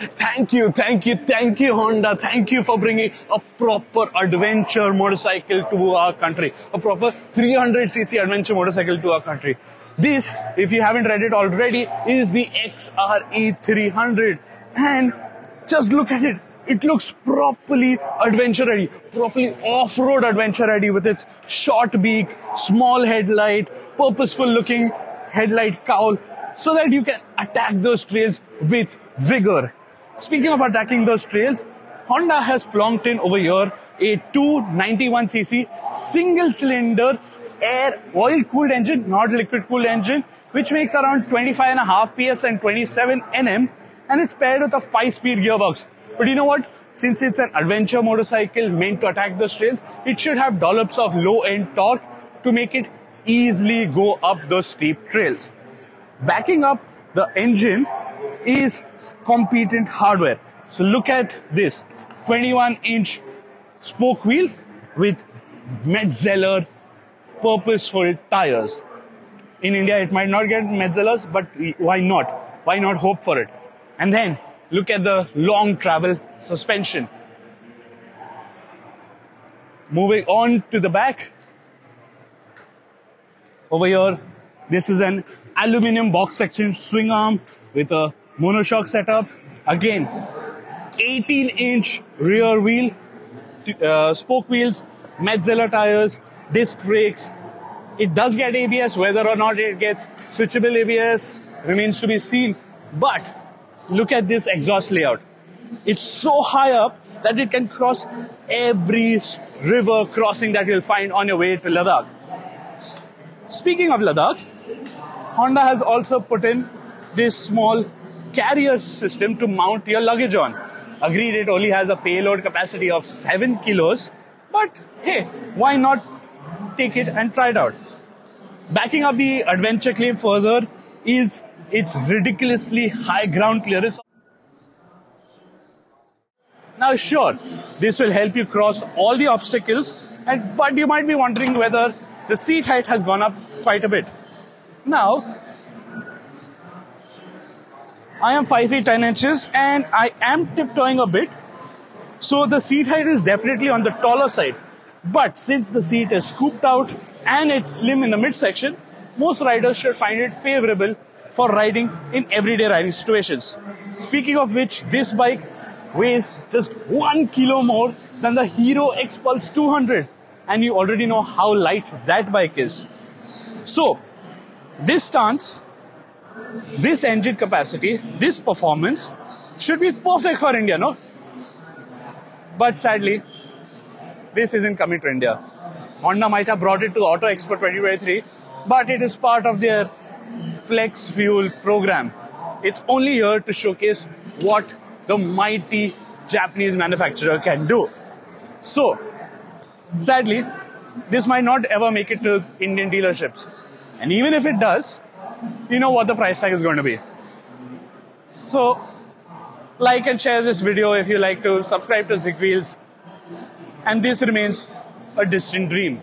Thank you, thank you, thank you, Honda. Thank you for bringing a proper adventure motorcycle to our country. A proper 300cc adventure motorcycle to our country. This, if you haven't read it already, is the XRE 300. And just look at it. It looks properly adventure ready, properly off-road adventure ready with its short beak, small headlight, purposeful looking headlight cowl so that you can attack those trails with vigor. Speaking of attacking those trails, Honda has plonked in over here a 291cc single cylinder air oil cooled engine, not liquid cooled engine, which makes around 25.5 PS and 27 Nm, and it's paired with a 5 speed gearbox. But you know what? Since it's an adventure motorcycle meant to attack those trails, it should have dollops of low end torque to make it easily go up those steep trails. Backing up the engine is competent hardware. So look at this 21 inch spoke wheel with Metzeler purposeful tires. In India, it might not get Metzeler's, but why not? Why not hope for it? And then look at the long travel suspension. Moving on to the back. Over here, this is an aluminum box section swing arm with a monoshock setup. Again, 18 inch rear wheel, uh, spoke wheels, Metzeler tires, disc brakes. It does get ABS, whether or not it gets switchable ABS remains to be seen. But look at this exhaust layout. It's so high up that it can cross every river crossing that you'll find on your way to Ladakh. Speaking of Ladakh, Honda has also put in this small carrier system to mount your luggage on. Agreed, it only has a payload capacity of 7 kilos, but hey, why not take it and try it out? Backing up the adventure claim further is its ridiculously high ground clearance. Now, sure, this will help you cross all the obstacles, and but you might be wondering whether the seat height has gone up quite a bit. Now, I am 5 feet 10 inches and I am tiptoeing a bit. So the seat height is definitely on the taller side. But since the seat is scooped out and it's slim in the midsection, most riders should find it favorable for riding in everyday riding situations. Speaking of which, this bike weighs just one kilo more than the Hero X Pulse 200. And you already know how light that bike is. So, this stance this engine capacity, this performance should be perfect for India, no? But sadly, this isn't coming to India. Honda might have brought it to Auto Expo 2023, but it is part of their Flex Fuel program. It's only here to showcase what the mighty Japanese manufacturer can do. So, sadly, this might not ever make it to Indian dealerships. And even if it does, you know what the price tag is going to be. So, like and share this video if you like to, subscribe to Zigwheels, and this remains a distant dream.